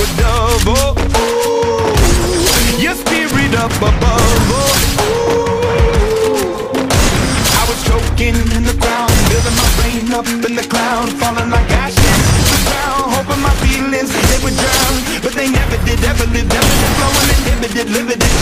with dove. Oh, ooh, your spirit up above. Oh, ooh. I was choking in the ground, building my brain up in the cloud, falling like ashes to the ground. Hoping my feelings they would drown, but they never did. Ever lived, ever lived, flowing, inhibited, limited.